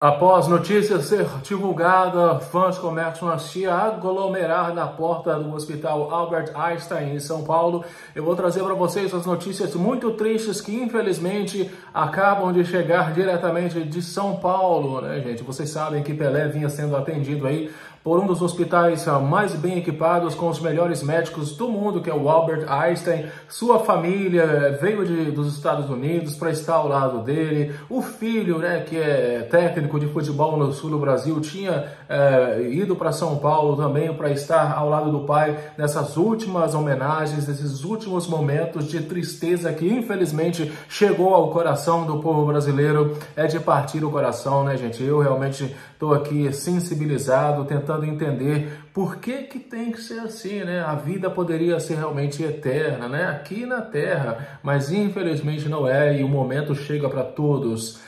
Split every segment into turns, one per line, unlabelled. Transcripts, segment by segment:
Após notícia ser divulgada, fãs começam a se aglomerar na porta do Hospital Albert Einstein em São Paulo. Eu vou trazer para vocês as notícias muito tristes que infelizmente acabam de chegar diretamente de São Paulo, né, gente? Vocês sabem que Pelé vinha sendo atendido aí por um dos hospitais mais bem equipados, com os melhores médicos do mundo, que é o Albert Einstein. Sua família veio de, dos Estados Unidos para estar ao lado dele. O filho, né, que é técnico de futebol no sul do Brasil, tinha é, ido para São Paulo também para estar ao lado do pai nessas últimas homenagens, nesses últimos momentos de tristeza que infelizmente chegou ao coração do povo brasileiro. É de partir o coração, né, gente? Eu realmente estou aqui sensibilizado, tentando tentando entender por que, que tem que ser assim, né? A vida poderia ser realmente eterna, né? Aqui na Terra, mas infelizmente não é e o momento chega para todos.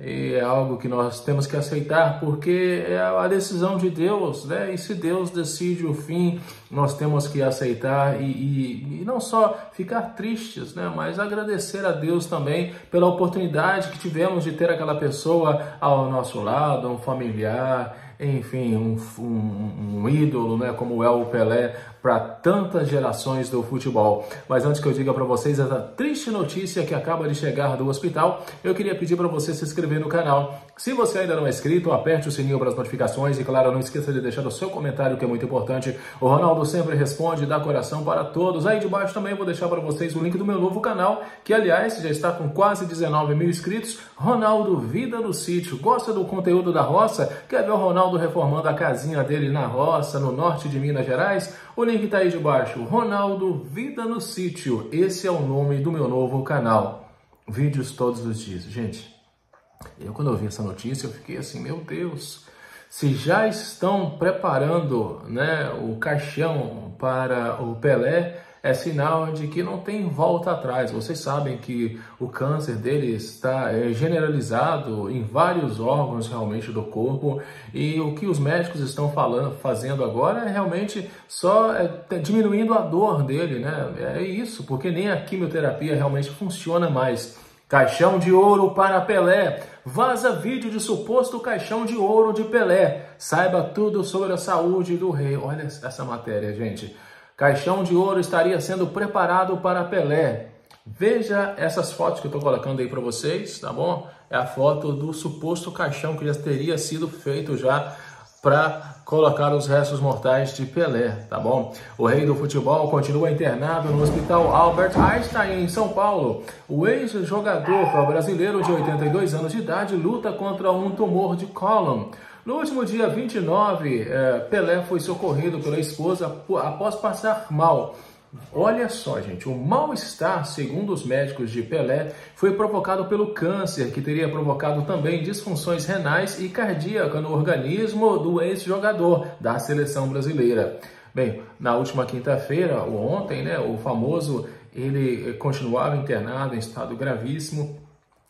E é algo que nós temos que aceitar porque é a decisão de Deus, né? E se Deus decide o fim, nós temos que aceitar e, e, e, não só ficar tristes, né? Mas agradecer a Deus também pela oportunidade que tivemos de ter aquela pessoa ao nosso lado, um familiar enfim, um, um, um ídolo, né, como é o Pelé, para tantas gerações do futebol. Mas antes que eu diga para vocês essa triste notícia que acaba de chegar do hospital, eu queria pedir para você se inscrever no canal. Se você ainda não é inscrito, aperte o sininho para as notificações e, claro, não esqueça de deixar o seu comentário, que é muito importante. O Ronaldo sempre responde dá coração para todos. Aí de baixo também vou deixar para vocês o link do meu novo canal, que, aliás, já está com quase 19 mil inscritos. Ronaldo Vida no Sítio. Gosta do conteúdo da roça? Quer ver o Ronaldo reformando a casinha dele na roça, no norte de Minas Gerais? O link está aí de baixo. Ronaldo Vida no Sítio. Esse é o nome do meu novo canal. Vídeos todos os dias. Gente, eu quando eu vi essa notícia, eu fiquei assim, meu Deus, se já estão preparando né, o caixão para o Pelé, é sinal de que não tem volta atrás. Vocês sabem que o câncer dele está é, generalizado em vários órgãos realmente do corpo e o que os médicos estão falando, fazendo agora é realmente só é, diminuindo a dor dele, né? É isso, porque nem a quimioterapia realmente funciona mais. Caixão de ouro para Pelé. Vaza vídeo de suposto caixão de ouro de Pelé. Saiba tudo sobre a saúde do rei. Olha essa matéria, gente. Caixão de ouro estaria sendo preparado para Pelé. Veja essas fotos que eu estou colocando aí para vocês, tá bom? É a foto do suposto caixão que já teria sido feito já para colocar os restos mortais de Pelé, tá bom? O rei do futebol continua internado no Hospital Albert Einstein em São Paulo. O ex-jogador brasileiro de 82 anos de idade luta contra um tumor de cólon. No último dia 29, eh, Pelé foi socorrido pela esposa após passar mal. Olha só, gente, o mal-estar, segundo os médicos de Pelé, foi provocado pelo câncer, que teria provocado também disfunções renais e cardíacas no organismo do ex-jogador da seleção brasileira. Bem, na última quinta-feira, ou ontem, né, o famoso, ele continuava internado em estado gravíssimo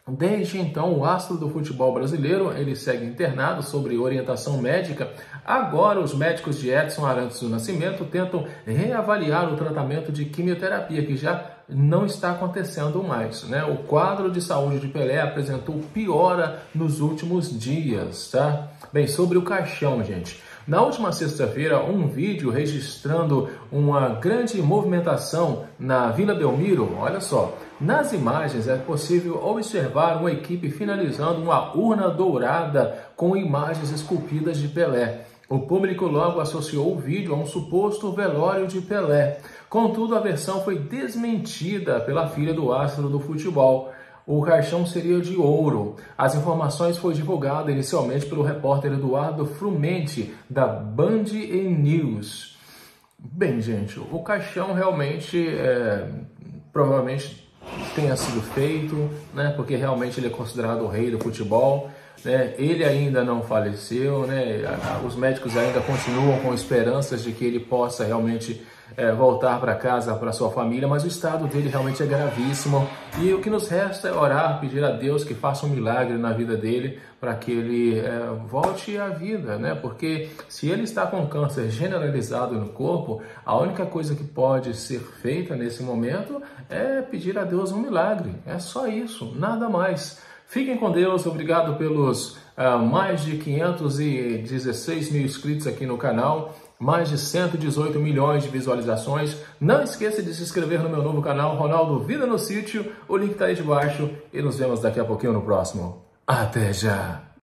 Desde então, o astro do futebol brasileiro ele segue internado sobre orientação médica. Agora, os médicos de Edson Arantes do Nascimento tentam reavaliar o tratamento de quimioterapia, que já não está acontecendo mais. Né? O quadro de saúde de Pelé apresentou piora nos últimos dias. Tá? Bem, sobre o caixão, gente. Na última sexta-feira, um vídeo registrando uma grande movimentação na Vila Belmiro, olha só, nas imagens é possível observar uma equipe finalizando uma urna dourada com imagens esculpidas de Pelé. O público logo associou o vídeo a um suposto velório de Pelé. Contudo, a versão foi desmentida pela filha do astro do futebol o caixão seria de ouro. As informações foram divulgadas inicialmente pelo repórter Eduardo Frumente, da Band News. Bem, gente, o caixão realmente é, provavelmente tenha sido feito, né? Porque realmente ele é considerado o rei do futebol. Né? Ele ainda não faleceu, né? Os médicos ainda continuam com esperanças de que ele possa realmente é, voltar para casa, para sua família, mas o estado dele realmente é gravíssimo. E o que nos resta é orar, pedir a Deus que faça um milagre na vida dele para que ele é, volte à vida, né? Porque se ele está com câncer generalizado no corpo, a única coisa que pode ser feita nesse momento é pedir a Deus um milagre. É só isso, nada mais. Fiquem com Deus, obrigado pelos uh, mais de 516 mil inscritos aqui no canal, mais de 118 milhões de visualizações. Não esqueça de se inscrever no meu novo canal, Ronaldo Vida no Sítio. O link está aí de baixo e nos vemos daqui a pouquinho no próximo. Até já!